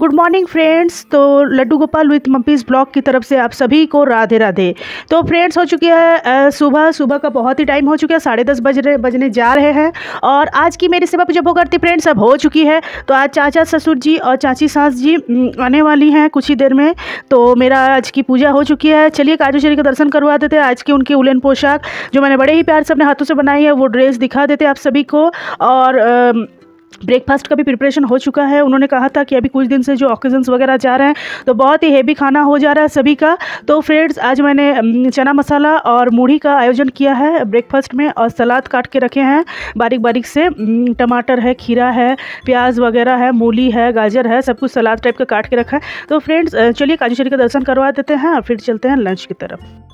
Good morning friends तो Laddu Gopal with Mumpy's blog की तरफ़ से आप सभी को राधे राधे। तो फ्रेंड्स हो चुकी है सुबह। सुबह का बहुत ही टाइम हो चुका है। साढ़े दस बज रहे बजने जा रहे हैं। और आज की मेरी सेवा पूजा भोग करती फ्रेंड्स अब हो चुकी है। तो आज चाचा ससुर जी और चाची सास जी आने वाली हैं कुछ ही देर में। तो मेरा आज की पूजा हो चुकी है। चलिए काजू चेरी का दर्शन करवा देते आज की उनकी उलन पोशाक, जो मैंने बड़े ही प्यार से अपने हाथों से बनाई है, वो ड्रेस दिखा देते आप सभी को। और ब्रेकफास्ट का भी प्रिपरेशन हो चुका है। उन्होंने कहा था कि अभी कुछ दिन से जो ऑक्सीजन्स वगैरह जा रहे हैं तो बहुत ही हैवी खाना हो जा रहा है सभी का। तो फ्रेंड्स आज मैंने चना मसाला और मूढ़ी का आयोजन किया है ब्रेकफास्ट में और सलाद काट के रखे हैं। बारीक बारीक से टमाटर है, खीरा है, प्याज वगैरह है, मूली है, गाजर है, सब कुछ सलाद टाइप का काट के रखा है। तो फ्रेंड्स चलिए काजू शरी का दर्शन करवा देते हैं और फिर चलते हैं लंच की तरफ़।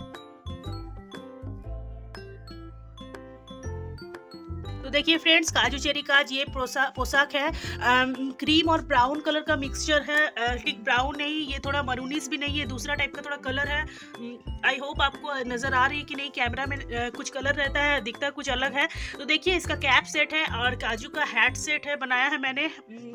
तो देखिए फ्रेंड्स काजू चेरी का ये पोशाक है। क्रीम और ब्राउन कलर का मिक्सचर है। ठीक ब्राउन नहीं, ये थोड़ा मरूनिस भी नहीं है दूसरा टाइप का थोड़ा कलर है। आई होप आपको नज़र आ रही है कि नहीं कैमरा में कुछ कलर रहता है, दिखता कुछ अलग है। तो देखिए इसका कैप सेट है और काजू का हैट सेट है बनाया है मैंने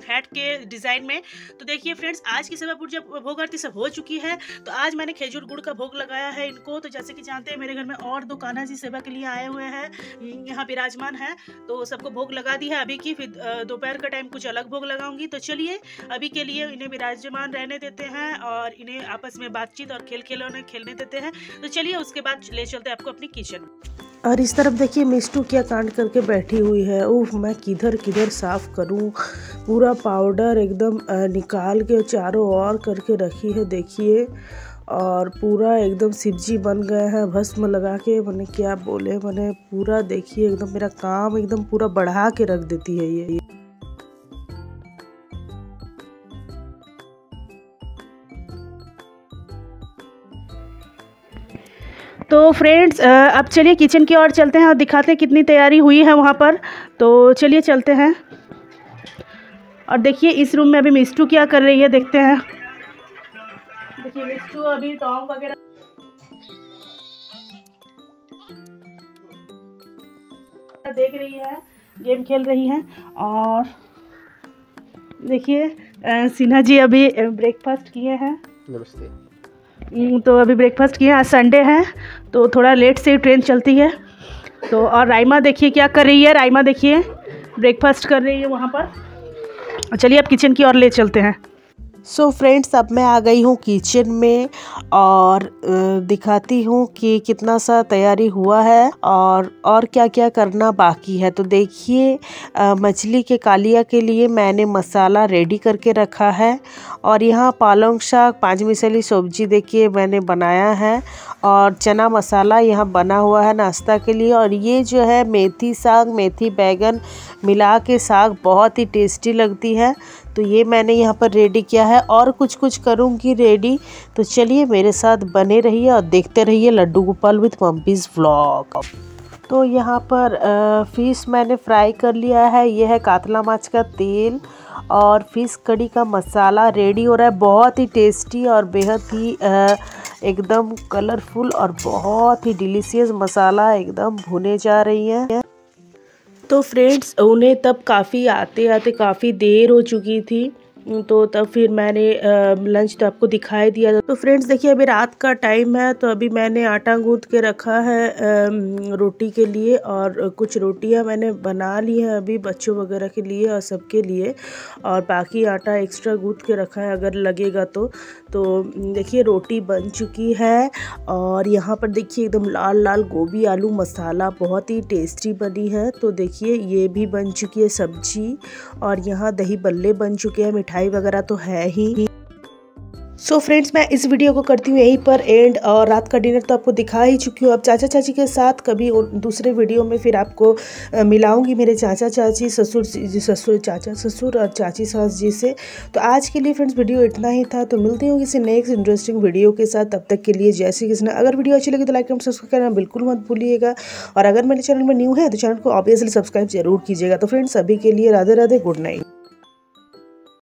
हैट के डिज़ाइन में। तो देखिए फ्रेंड्स आज की सेवा जब भोग आरती सब हो चुकी है। तो आज मैंने खेजूर गुड़ का भोग लगाया है इनको। तो जैसे कि जानते हैं, मेरे घर में और दो कान्हा जी सेवा के लिए आए हुए हैं। यहाँ विराजमान है। तो सबको भोग लगा दी है। अभी की फिर दोपहर का टाइम कुछ अलग भोग लगाऊँगी। तो चलिए, अभी के लिए इन्हें विराजमान रहने देते हैं और इन्हें आपस में बातचीत और खेल खेलोने खेलने देते हैं। तो चलिए, उसके बाद ले चलते हैं आपको अपनी किचन। और इस तरफ़ देखिए मिस्टू क्या कांड करके बैठी हुई है। उफ, मैं किधर किधर साफ़ करूँ? पूरा पाउडर एकदम निकाल के चारों ओर करके रखी है। देखिए और पूरा एकदम शिवजी बन गए हैं, भस्म लगा के। मैंने क्या बोले, मैंने पूरा देखिए, एकदम मेरा काम एकदम पूरा बढ़ा के रख देती है ये। तो फ्रेंड्स अब चलिए किचन की ओर चलते हैं और दिखाते हैं कितनी तैयारी हुई है वहाँ पर। तो चलिए चलते हैं। और देखिए, इस रूम में अभी मिस्टू क्या कर रही है, देखते हैं। अभी टॉम वगैरह देख रही है गेम खेल रही है और देखिए सिन्हा जी अभी ब्रेकफास्ट किए हैं। नमस्ते। तो अभी ब्रेकफास्ट किए आज संडे है तो थोड़ा लेट से ट्रेन चलती है। तो और राइमा देखिए क्या कर रही है राइमा देखिए ब्रेकफास्ट कर रही है वहाँ पर। चलिए अब किचन की ओर ले चलते हैं। सो so फ्रेंड्स अब मैं आ गई हूँ किचन में और दिखाती हूँ कि कितना सा तैयारी हुआ है और और क्या क्या करना बाकी है। तो देखिए मछली के कालिया के लिए मैंने मसाला रेडी करके रखा है और यहाँ पालंग साग, पाँच मिसाली सब्ज़ी देखिए मैंने बनाया है और चना मसाला यहाँ बना हुआ है नाश्ता के लिए और ये जो है मेथी साग, मेथी बैगन मिला के साग बहुत ही टेस्टी लगती है। तो ये मैंने यहाँ पर रेडी किया है और कुछ कुछ करूँगी रेडी तो चलिए मेरे साथ बने रहिए और देखते रहिए लड्डू गोपाल विथ मम्पीज़ व्लॉग तो यहाँ पर फ़िश मैंने फ्राई कर लिया है। ये है कातला माछ का तेल और फ़िश कड़ी का मसाला रेडी हो रहा है। बहुत ही टेस्टी और बेहद ही एकदम कलरफुल और बहुत ही डिलीशियस मसाला एकदम भुने जा रही है। तो फ्रेंड्स उन्हें तब काफ़ी आते आते काफ़ी देर हो चुकी थी। तो तब फिर मैंने लंच तो आपको दिखाई दिया तो फ्रेंड्स देखिए, अभी रात का टाइम है तो अभी मैंने आटा गूँथ के रखा है रोटी के लिए और कुछ रोटियाँ मैंने बना ली हैं अभी बच्चों वगैरह के लिए और सबके लिए और बाकी आटा एक्स्ट्रा गूँथ के रखा है, अगर लगेगा तो। तो देखिए, रोटी बन चुकी है और यहाँ पर देखिए, एकदम लाल लाल गोभी आलू मसाला बहुत ही टेस्टी बनी है। तो देखिए, ये भी बन चुकी है सब्ज़ी और यहाँ दही बल्ले बन चुके हैं, मिठाई मिठाई वगैरह तो है ही। सो so फ्रेंड्स मैं इस वीडियो को करती हूँ यहीं पर एंड और रात का डिनर तो आपको दिखा ही चुकी हूँ। अब चाचा चाची के साथ कभी दूसरे वीडियो में फिर आपको मिलाऊँगी मेरे चाचा चाची, ससुर ससुर चाचा ससुर और चाची सास जी से। तो आज के लिए फ्रेंड्स वीडियो इतना ही था। तो मिलती हूँ किसी नेक्स्ट इंटरेस्टिंग वीडियो के साथ। तब तक के लिए जैसे किसी अगर वीडियो अच्छी लगी तो लाइक एंड सब्सक्राइब करना बिल्कुल मत भूलिएगा। और अगर मेरे चैनल में न्यू है तो चैनल को ऑब्वियसली सब्सक्राइब ज़रूर कीजिएगा। तो फ्रेंड्स सभी के लिए राधे राधे गुड नाइट